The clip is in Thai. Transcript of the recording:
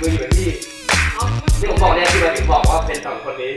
มืออยู่ที่ที่ผมบอกเนี่ยคือหมายถึงบอกว่าเป็นสองคนนี้